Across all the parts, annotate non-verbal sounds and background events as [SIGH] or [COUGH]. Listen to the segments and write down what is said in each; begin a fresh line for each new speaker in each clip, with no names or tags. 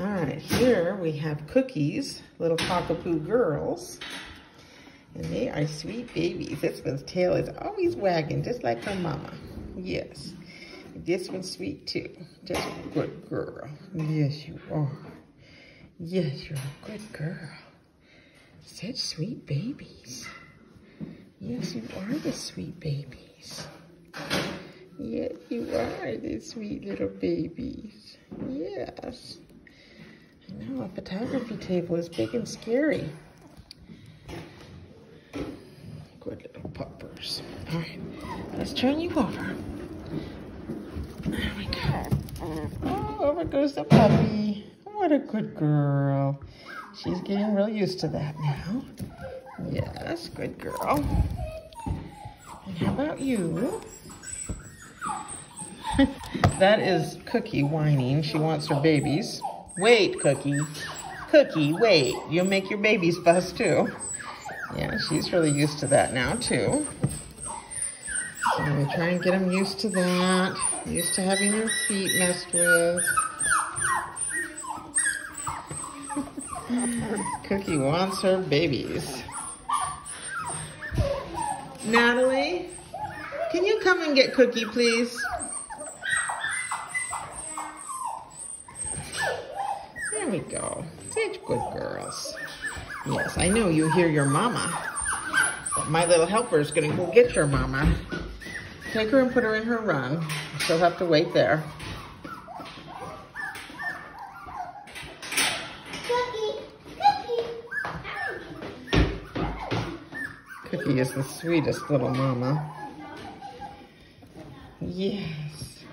All right, here we have Cookie's, little cockapoo girls. And they are sweet babies. This one's tail is always wagging, just like her mama. Yes. This one's sweet too. Just a good girl. Yes, you are. Yes, you're a good girl. Such sweet babies. Yes, you are the sweet babies. Yes, you are the sweet little babies. Yes. I know, a photography table is big and scary. Good little puppers. All right, let's turn you over. There we go. Oh, over goes the puppy. What a good girl. She's getting real used to that now. Yes, good girl. And how about you? [LAUGHS] that is Cookie whining. She wants her babies. Wait, Cookie. Cookie, wait. You'll make your babies fuss too. Yeah, she's really used to that now too. So we try and get them used to that. Used to having their feet messed with. [LAUGHS] Cookie wants her babies. Natalie, can you come and get Cookie, please? We go. Such good girls. Yes, I know you hear your mama. But my little helper is going to go get your mama. Take her and put her in her run. She'll have to wait there. Cookie is the sweetest little mama. Yes.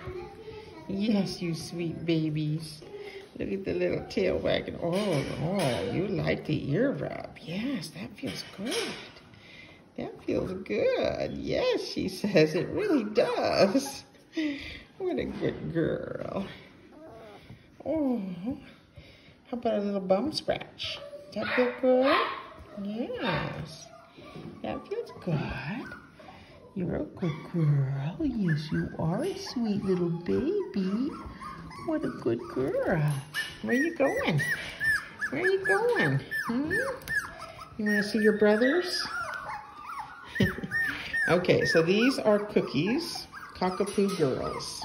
Yes, you sweet babies. Look at the little tail wagging. Oh, oh, you like the ear rub. Yes, that feels good. That feels good. Yes, she says it really does. What a good girl. Oh, how about a little bum scratch? Does that feel good? Yes. That feels good. You're a good girl. Yes, you are a sweet little baby. What a good girl. Where are you going? Where are you going? Hmm? You want to see your brothers? [LAUGHS] okay, so these are Cookie's, cockapoo girls.